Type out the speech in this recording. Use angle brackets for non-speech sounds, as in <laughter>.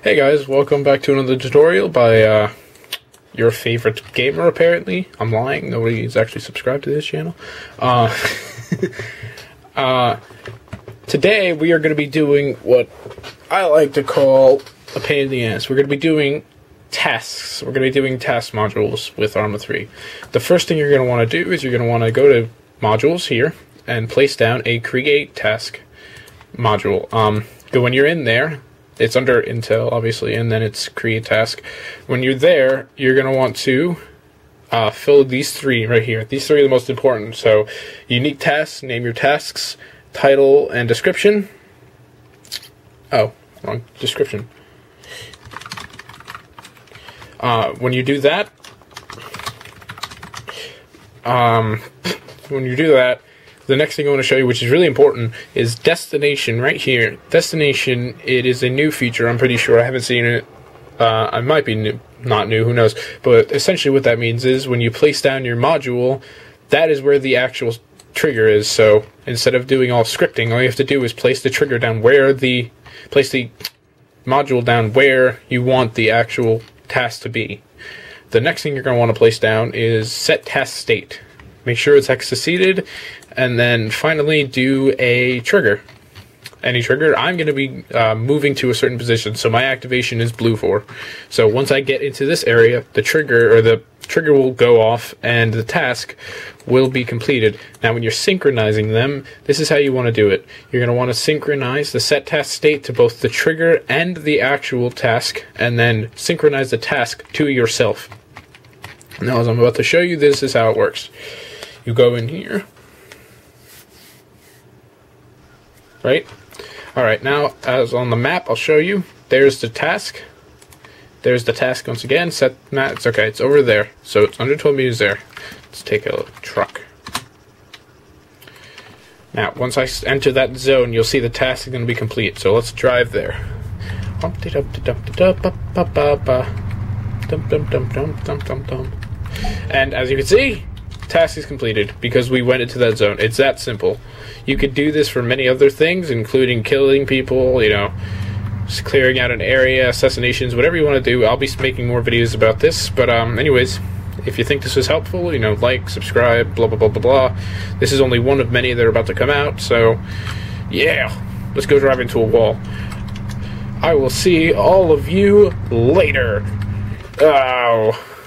Hey guys, welcome back to another tutorial by uh, your favorite gamer apparently. I'm lying, nobody's actually subscribed to this channel. Uh, <laughs> uh, today we are going to be doing what I like to call a pain in the ass. We're going to be doing tasks. We're going to be doing task modules with Arma 3. The first thing you're going to want to do is you're going to want to go to modules here and place down a create task module. Um, when you're in there, it's under Intel, obviously, and then it's create task. When you're there, you're going to want to uh, fill these three right here. These three are the most important. So, unique tasks, name your tasks, title, and description. Oh, wrong description. Uh, when you do that, um, <laughs> when you do that, the next thing I want to show you, which is really important, is destination right here. Destination, it is a new feature. I'm pretty sure I haven't seen it. Uh, I might be new, not new, who knows. But essentially, what that means is when you place down your module, that is where the actual trigger is. So instead of doing all scripting, all you have to do is place the trigger down where the place the module down where you want the actual task to be. The next thing you're going to want to place down is set task state. Make sure it's hexaseated and then finally do a trigger. Any trigger, I'm going to be uh, moving to a certain position, so my activation is BLUFOR. So once I get into this area, the trigger or the trigger will go off and the task will be completed. Now, when you're synchronizing them, this is how you want to do it. You're going to want to synchronize the set task state to both the trigger and the actual task, and then synchronize the task to yourself. Now, as I'm about to show you, this is how it works. You go in here, right? All right, now as on the map, I'll show you. There's the task. There's the task once again. Set map. It's okay. It's over there. So it's under 12 meters there. Let's take a truck. Now, once I enter that zone, you'll see the task is going to be complete. So let's drive there. And as you can see, task is completed because we went into that zone. It's that simple. You could do this for many other things, including killing people, you know, clearing out an area, assassinations, whatever you want to do. I'll be making more videos about this. But, um, anyways, if you think this was helpful, you know, like, subscribe, blah, blah, blah, blah, blah. This is only one of many that are about to come out. So, yeah, let's go drive into a wall. I will see all of you later. Oh.